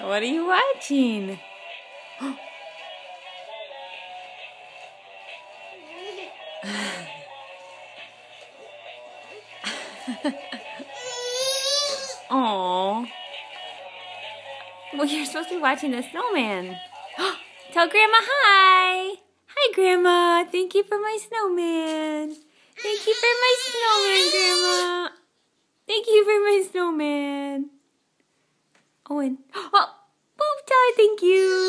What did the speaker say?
What are you watching? Oh. Well, you're supposed to be watching the snowman. Tell Grandma hi. Hi, Grandma. Thank you for my snowman. Thank you for my snowman, Grandma. Thank you for my snowman. Owen. Oh, tell her thank you.